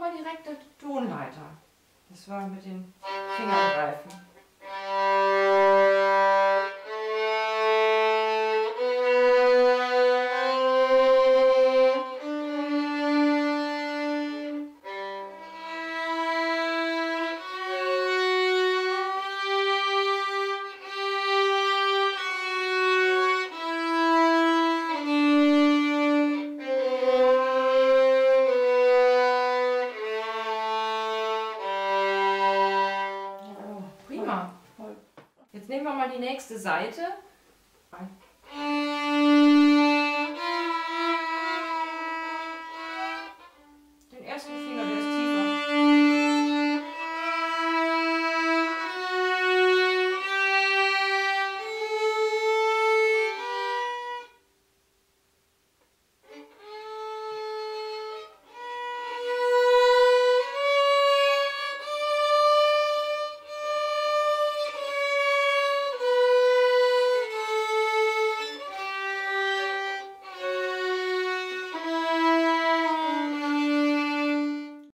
wir direkt die Tonleiter. Das war mit den Fingern greifen. mal. Jetzt nehmen wir mal die nächste Seite. Den ersten Finger,